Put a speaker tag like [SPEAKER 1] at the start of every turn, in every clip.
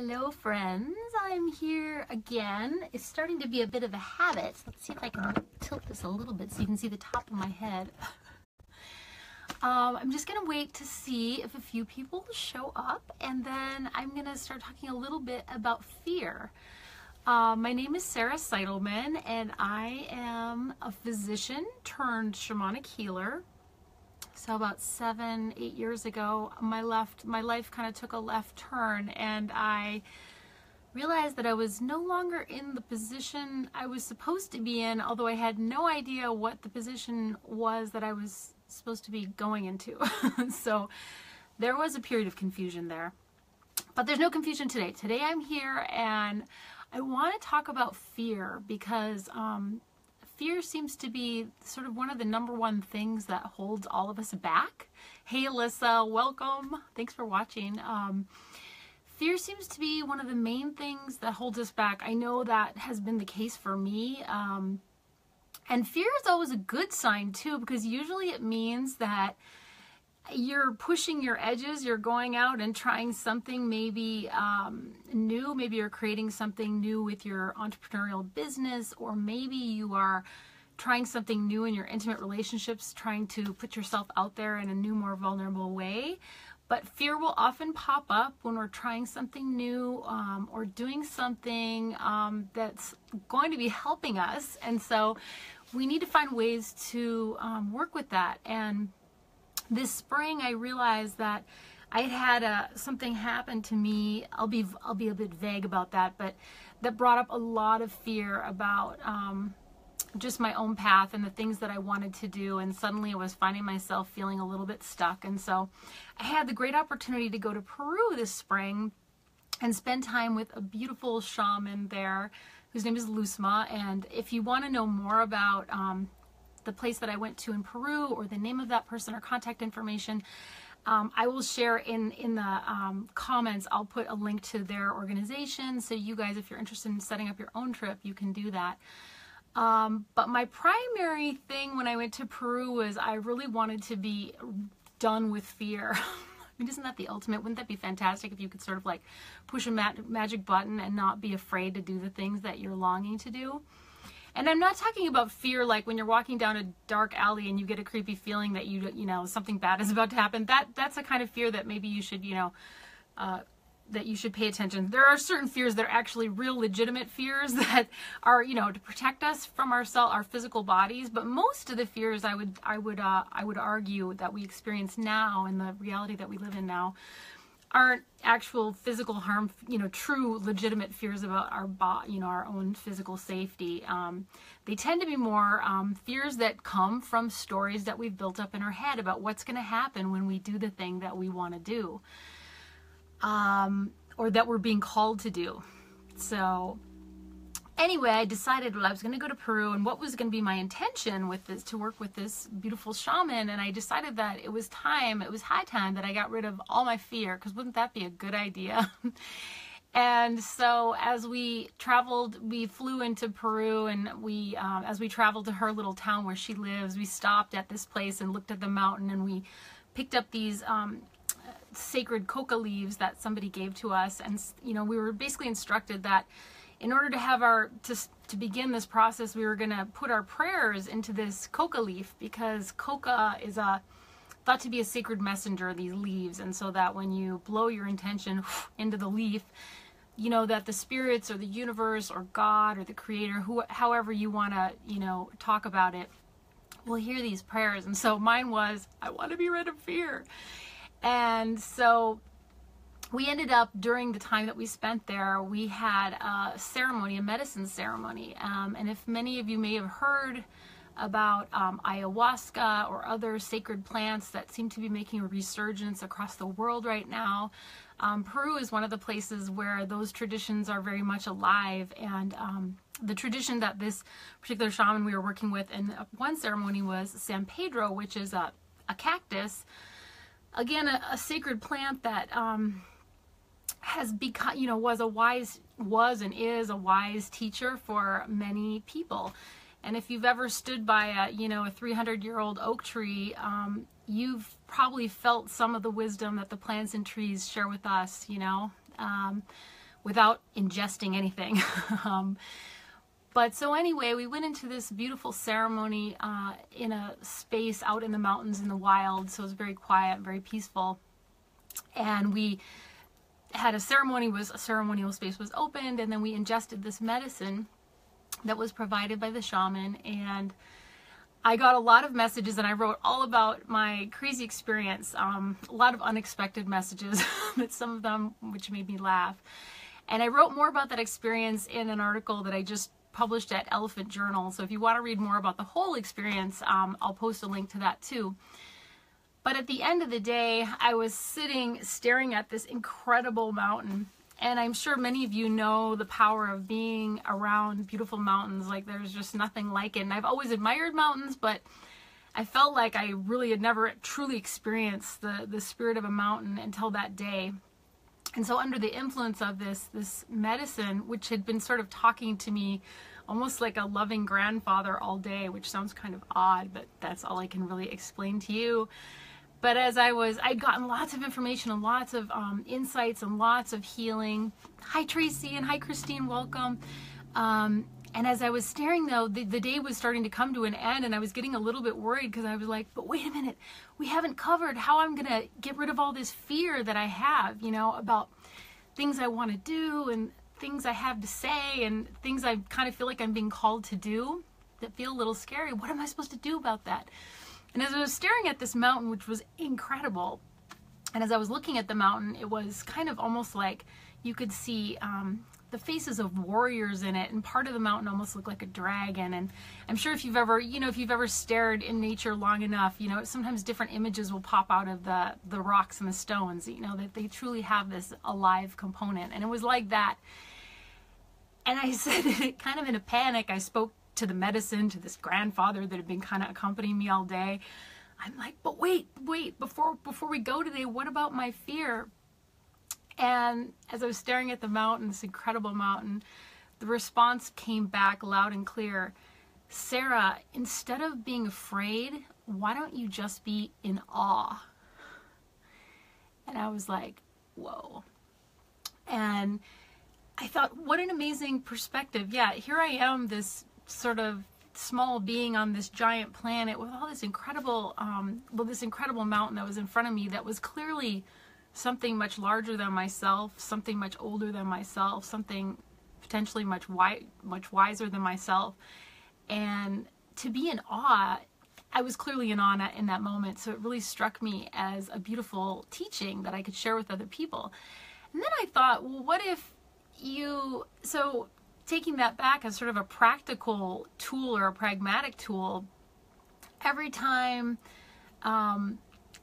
[SPEAKER 1] Hello friends, I'm here again. It's starting to be a bit of a habit. Let's see if I can tilt this a little bit so you can see the top of my head. Um, I'm just gonna wait to see if a few people show up and then I'm gonna start talking a little bit about fear. Uh, my name is Sarah Seidelmann and I am a physician turned shamanic healer so about seven, eight years ago, my left, my life kind of took a left turn and I realized that I was no longer in the position I was supposed to be in, although I had no idea what the position was that I was supposed to be going into. so there was a period of confusion there. But there's no confusion today. Today I'm here and I want to talk about fear because um, fear seems to be sort of one of the number one things that holds all of us back. Hey, Alyssa, welcome. Thanks for watching. Um, fear seems to be one of the main things that holds us back. I know that has been the case for me. Um, and fear is always a good sign too, because usually it means that you're pushing your edges, you're going out and trying something maybe um, new, maybe you're creating something new with your entrepreneurial business, or maybe you are trying something new in your intimate relationships, trying to put yourself out there in a new, more vulnerable way. But fear will often pop up when we're trying something new um, or doing something um, that's going to be helping us. And so we need to find ways to um, work with that. And this spring I realized that I had a, something happen to me. I'll be I'll be a bit vague about that, but that brought up a lot of fear about um, just my own path and the things that I wanted to do. And suddenly I was finding myself feeling a little bit stuck. And so I had the great opportunity to go to Peru this spring and spend time with a beautiful shaman there whose name is Lusma. And if you want to know more about um, the place that I went to in Peru or the name of that person or contact information, um, I will share in, in the um, comments, I'll put a link to their organization. So you guys, if you're interested in setting up your own trip, you can do that. Um, but my primary thing when I went to Peru was I really wanted to be done with fear. I mean, isn't that the ultimate? Wouldn't that be fantastic if you could sort of like push a magic button and not be afraid to do the things that you're longing to do? And I'm not talking about fear like when you're walking down a dark alley and you get a creepy feeling that you you know something bad is about to happen. That that's a kind of fear that maybe you should you know uh, that you should pay attention. There are certain fears that are actually real legitimate fears that are you know to protect us from ourselves, our physical bodies. But most of the fears I would I would uh, I would argue that we experience now in the reality that we live in now aren't actual physical harm, you know, true legitimate fears about our, bo- you know, our own physical safety. Um, they tend to be more um, fears that come from stories that we've built up in our head about what's going to happen when we do the thing that we want to do, um, or that we're being called to do. So anyway, I decided well, I was going to go to Peru and what was going to be my intention with this to work with this beautiful shaman. And I decided that it was time, it was high time that I got rid of all my fear because wouldn't that be a good idea? and so as we traveled, we flew into Peru and we, um, as we traveled to her little town where she lives, we stopped at this place and looked at the mountain and we picked up these um, sacred coca leaves that somebody gave to us. And, you know, we were basically instructed that in order to have our to, to begin this process we were going to put our prayers into this coca leaf because coca is a thought to be a sacred messenger of these leaves. And so that when you blow your intention into the leaf you know that the spirits or the universe or god or the creator who however you want to you know talk about it will hear these prayers. And so mine was i want to be rid of fear. And so we ended up during the time that we spent there we had a ceremony a medicine ceremony. Um, and if many of you may have heard about um, ayahuasca or other sacred plants that seem to be making a resurgence across the world right now um, peru is one of the places where those traditions are very much alive. And um, the tradition that this particular shaman we were working with in one ceremony was san pedro which is a, a cactus. Again a, a sacred plant that um, has become, you know, was a wise, was and is a wise teacher for many people. And if you've ever stood by a, you know, a 300 year old oak tree, um, you've probably felt some of the wisdom that the plants and trees share with us, you know. Um, without ingesting anything. um, but so anyway, we went into this beautiful ceremony uh, in a space out in the mountains in the wild. So it was very quiet, very peaceful. And we had a ceremony was a ceremonial space was opened and then we ingested this medicine that was provided by the shaman and I got a lot of messages and I wrote all about my crazy experience. Um, a lot of unexpected messages, but some of them which made me laugh. And I wrote more about that experience in an article that I just published at Elephant Journal. So if you want to read more about the whole experience, um, I'll post a link to that too. But at the end of the day, I was sitting staring at this incredible mountain and I'm sure many of you know the power of being around beautiful mountains. Like there's just nothing like it. And I've always admired mountains, but I felt like I really had never truly experienced the, the spirit of a mountain until that day. And so under the influence of this, this medicine, which had been sort of talking to me almost like a loving grandfather all day, which sounds kind of odd, but that's all I can really explain to you but as I was, I'd gotten lots of information and lots of um, insights and lots of healing. Hi, Tracy, and hi, Christine, welcome. Um, and as I was staring, though, the, the, day was starting to come to an end, and I was getting a little bit worried because I was like, but wait a minute, we haven't covered how I'm going to get rid of all this fear that I have, you know, about things I want to do and things I have to say and things I kind of feel like I'm being called to do that feel a little scary. What am I supposed to do about that? And as I was staring at this mountain, which was incredible, and as I was looking at the mountain, it was kind of almost like you could see um, the faces of warriors in it, and part of the mountain almost looked like a dragon. And I'm sure if you've ever, you know, if you've ever stared in nature long enough, you know, sometimes different images will pop out of the the rocks and the stones. You know that they truly have this alive component, and it was like that. And I said, kind of in a panic, I spoke to the medicine, to this grandfather that had been kind of accompanying me all day. I'm like, but wait, wait, before before we go today, what about my fear? And as I was staring at the mountain, this incredible mountain, the response came back loud and clear. Sarah, instead of being afraid, why don't you just be in awe? And I was like, whoa. And I thought, what an amazing perspective. Yeah, here I am, this sort of small being on this giant planet with all this incredible, um, well, this incredible mountain that was in front of me that was clearly something much larger than myself, something much older than myself, something potentially much wi- much wiser than myself, and to be in awe. I was clearly in awe in that moment, so it really struck me as a beautiful teaching that I could share with other people. And then I thought, well, what if you so taking that back as sort of a practical tool or a pragmatic tool, every time um,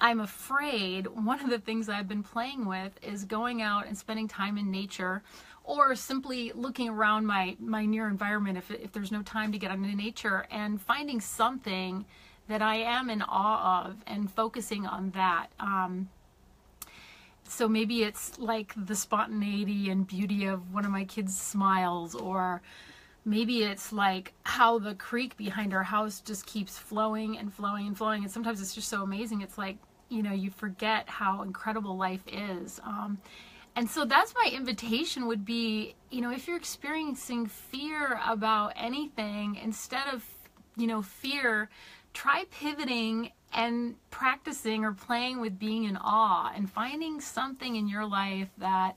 [SPEAKER 1] I'm afraid, one of the things I've been playing with is going out and spending time in nature or simply looking around my, my near environment if, if there's no time to get into nature and finding something that I am in awe of and focusing on that. Um, so maybe it's like the spontaneity and beauty of one of my kids' smiles, or maybe it's like how the creek behind our house just keeps flowing and flowing and flowing. And sometimes it's just so amazing. It's like, you know, you forget how incredible life is. Um, and so that's my invitation would be, you know, if you're experiencing fear about anything, instead of, you know, fear, try pivoting and practicing or playing with being in awe and finding something in your life that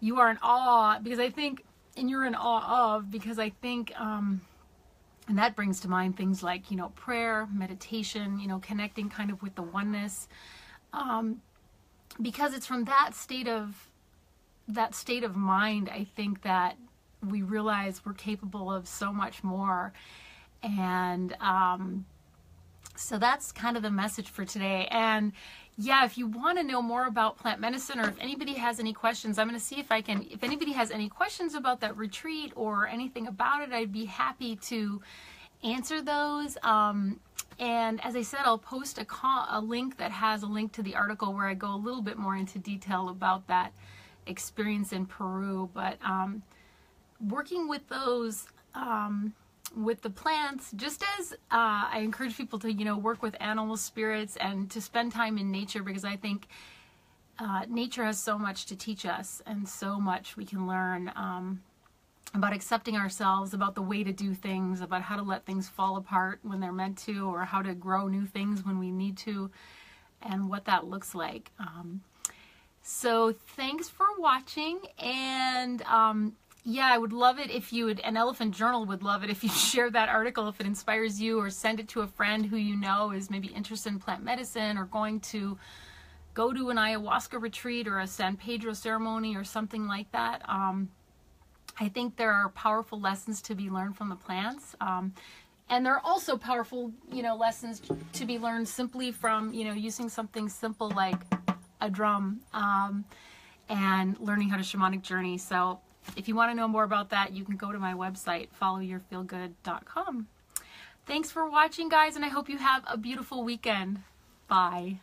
[SPEAKER 1] you are in awe because I think and you're in awe of because I think um, and that brings to mind things like you know prayer meditation you know connecting kind of with the oneness. Um, because it's from that state of that state of mind I think that we realize we're capable of so much more. And um, so that's kind of the message for today. And yeah, if you want to know more about plant medicine or if anybody has any questions, I'm going to see if I can, if anybody has any questions about that retreat or anything about it, I'd be happy to answer those. Um, and as I said, I'll post a, call, a link that has a link to the article where I go a little bit more into detail about that experience in Peru. But um, working with those, um, with the plants, just as uh, I encourage people to, you know, work with animal spirits and to spend time in nature because I think uh, nature has so much to teach us and so much we can learn um, about accepting ourselves, about the way to do things, about how to let things fall apart when they're meant to, or how to grow new things when we need to, and what that looks like. Um, so thanks for watching, and um, yeah, I would love it if you would, an Elephant Journal would love it if you share that article if it inspires you, or send it to a friend who you know is maybe interested in plant medicine or going to go to an ayahuasca retreat or a San Pedro ceremony or something like that. Um, I think there are powerful lessons to be learned from the plants. Um, and there are also powerful, you know, lessons to be learned simply from, you know, using something simple like a drum um, and learning how to shamanic journey. So if you want to know more about that, you can go to my website, followyourfeelgood.com. Thanks for watching, guys, and I hope you have a beautiful weekend. Bye.